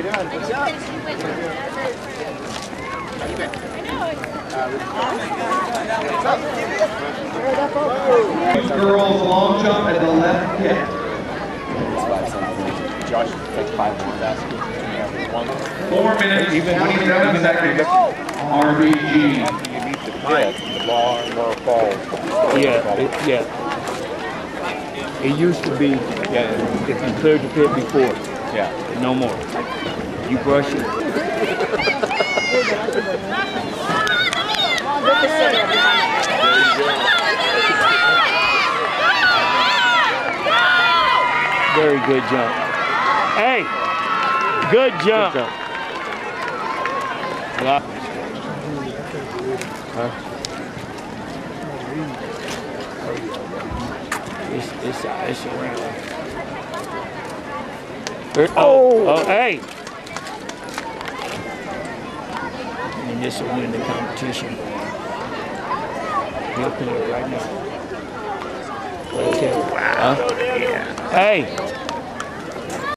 Girls long jump at the left hip. Josh takes five more baskets. Four minutes, even 27 seconds. RBG. After you meet the pit, the ball more falls. Yeah, it, yeah. It used to be Yeah, if you cleared the pit before, yeah. no more. You brush it. Very good jump. Hey, good jump. Lot- Huh? It's, it's, it's around. Er- Oh, oh, hey. And will win the competition. He'll put it right now. There. Huh? Hey,